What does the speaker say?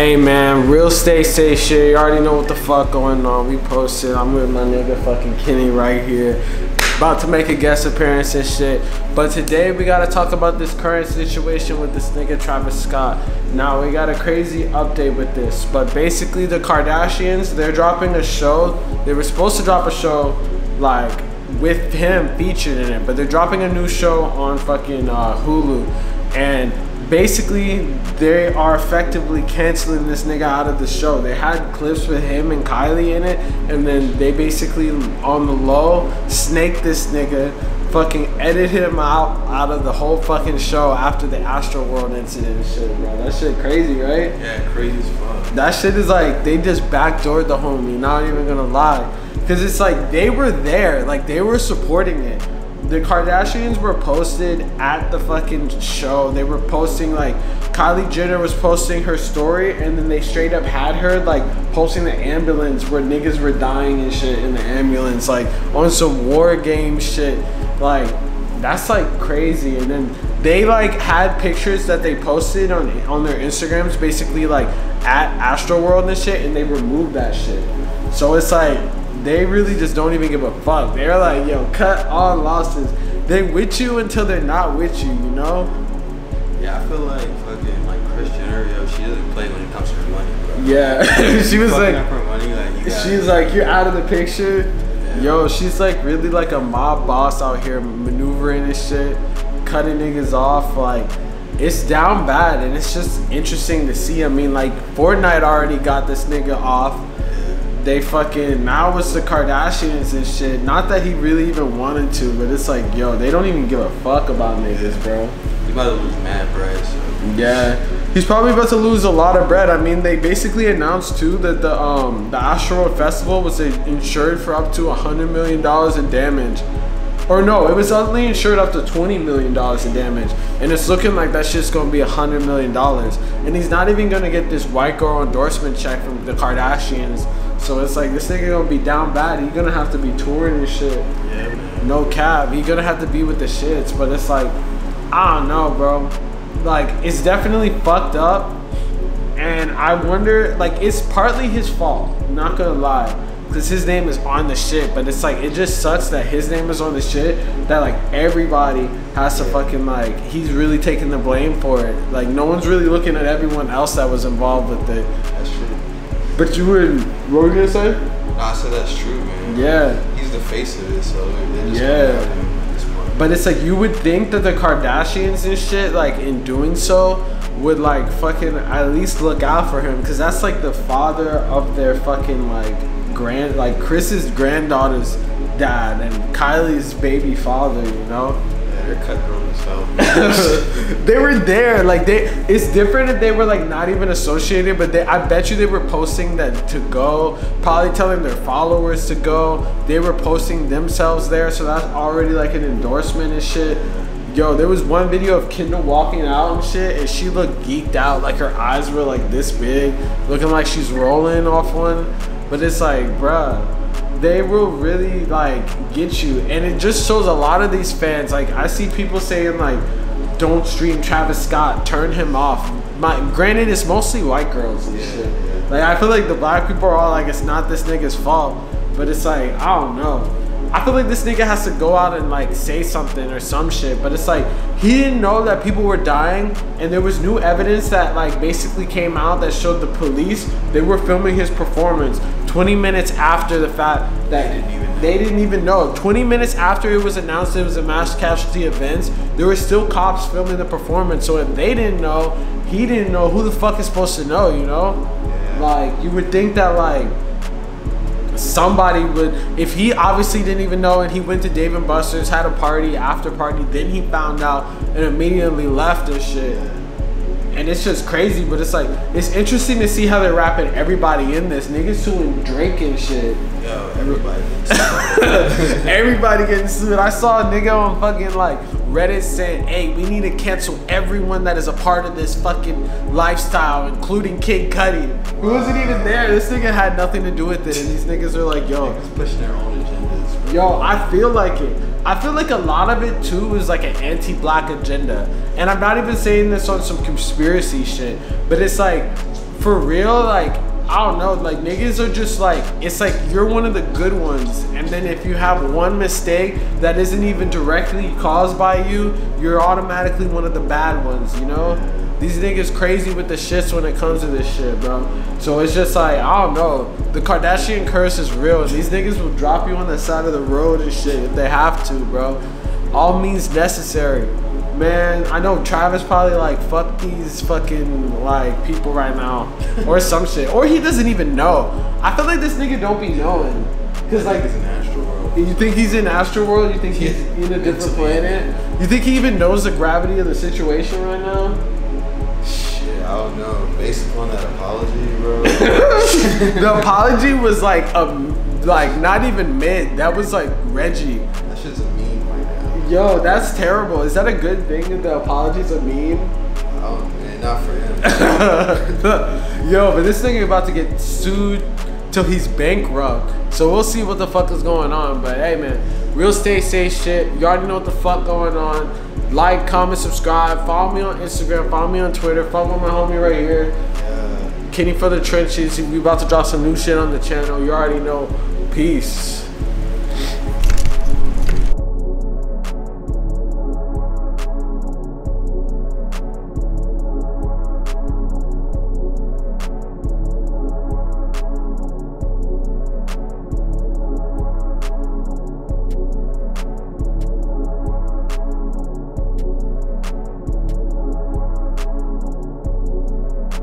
Hey man, real stay safe shit. You already know what the fuck going on. We posted. I'm with my nigga fucking Kenny right here. About to make a guest appearance and shit. But today we gotta talk about this current situation with this nigga Travis Scott. Now we got a crazy update with this. But basically the Kardashians, they're dropping a show. They were supposed to drop a show like with him featured in it, but they're dropping a new show on fucking uh, Hulu. And basically they are effectively canceling this nigga out of the show. They had clips with him and Kylie in it, and then they basically on the low snake this nigga, fucking edit him out out of the whole fucking show after the Astroworld incident and shit, bro. That shit crazy, right? Yeah, crazy as fuck. That shit is like they just backdoored the homie. Not even gonna lie, because it's like they were there, like they were supporting it the Kardashians were posted at the fucking show. They were posting like Kylie Jenner was posting her story, and then they straight up had her like posting the ambulance where niggas were dying and shit in the ambulance, like on some war game shit. Like that's like crazy. And then they like had pictures that they posted on on their Instagrams, basically like at Astroworld and shit, and they removed that shit. So it's like they really just don't even give a fuck. They're like, yo, cut all losses. They with you until they're not with you, you know? Yeah, I feel like fucking like Jenner, yo, she doesn't play when it comes to her money, bro. Yeah, she was like, money, like she's like, you're out of the picture. Yeah. Yo, she's like really like a mob boss out here maneuvering this shit, cutting niggas off. Like, it's down bad, and it's just interesting to see. I mean, like Fortnite already got this nigga off they fucking now it's the Kardashians and shit. Not that he really even wanted to, but it's like, yo, they don't even give a fuck about niggas, bro. He about to lose mad bread. So. Yeah, he's probably about to lose a lot of bread. I mean, they basically announced too that the um the Astroworld Festival was insured for up to a hundred million dollars in damage. Or no, it was only insured up to twenty million dollars in damage, and it's looking like that shit's gonna be a hundred million dollars. And he's not even gonna get this white girl endorsement check from the Kardashians so it's like this nigga gonna be down bad. He gonna have to be touring and shit. Yeah, man. No cab. He gonna have to be with the shits. But it's like, I don't know, bro. Like it's definitely fucked up. And I wonder, like, it's partly his fault. I'm not gonna lie. Cause his name is on the shit, but it's like it just sucks that his name is on the shit. That like everybody has to fucking like he's really taking the blame for it. Like no one's really looking at everyone else that was involved with it. That's true. But you wouldn't. What were you gonna say? No, I said that's true, man. Yeah. He's the face of it, so yeah. But it's like you would think that the Kardashians and shit, like in doing so, would like fucking at least look out for him, cause that's like the father of their fucking like grand, like Kris's granddaughter's dad and Kylie's baby father, you know cutting on they were there. Like they, it's different if they were like not even associated, but they, I bet you they were posting that to go. Probably telling their followers to go. They were posting themselves there, so that's already like an endorsement and shit. Yo, there was one video of Kendall walking out and shit, and she looked geeked out. Like her eyes were like this big, looking like she's rolling off one. But it's like, bruh they will really like get you. And it just shows a lot of these fans like i see people saying like don't stream travis scott turn him off. My granted it's mostly white girls and shit. Like i feel like the black people are all like it's not this nigga's fault but it's like i don't know. I feel like this nigga has to go out and like say something or some shit, but it's like he didn't know that people were dying, and there was new evidence that like basically came out that showed the police they were filming his performance 20 minutes after the fact that they didn't even, they didn't even know. 20 minutes after it was announced it was a mass casualty event, there were still cops filming the performance. So if they didn't know, he didn't know. Who the fuck is supposed to know? You know, yeah. like you would think that like somebody would if he obviously didn't even know and he went to Dave and Buster's, had a party, after party, then he found out and immediately left and shit. And it's just crazy, but it's like it's interesting to see how they're wrapping everybody in this. Niggas suing Drake and shit. Yo, everybody Everybody getting sued. I saw a nigga on fucking like Reddit saying, hey, we need to cancel everyone that is a part of this fucking lifestyle, including Kid Cudi. Who wasn't even there. This nigga had nothing to do with it. And these niggas are like, yo. Niggas pushing their own agendas. Yo, I feel like it. I feel like a lot of it too is like an anti-black agenda. And I'm not even saying this on some conspiracy shit, but it's like for real, like I don't know, like niggas are just like it's like you're one of the good ones, and then if you have one mistake that isn't even directly caused by you, you're automatically one of the bad ones, you know? These niggas crazy with the shits when it comes to this shit, bro. So it's just like I don't know. The Kardashian curse is real. These niggas will drop you on the side of the road and shit if they have to, bro. All means necessary. Man, I know Travis probably like fuck these fucking like people right now, or some shit, or he doesn't even know. I feel like this nigga don't be knowing, cause like He's an astral world. you think he's in Astroworld? You think he's in a different planet? You think he even knows the gravity of the situation right now? Shit, I don't know. Based upon that apology, bro. the apology was like a like not even mid. That was like Reggie. that shit's a meme right now. Yo, that's terrible. Is that a good thing that the apology's a meme? Oh man, not for him. Yo, but this nigga about to get sued till he's bankrupt. So we'll see what the fuck is going on. But hey, man, real stay safe shit. You already know what the fuck going on. Like, comment, subscribe. Follow me on Instagram. Follow me on Twitter. Follow my homie right here, yeah. Kenny for the Trenches. We about to drop some new shit on the channel. You already know. Peace.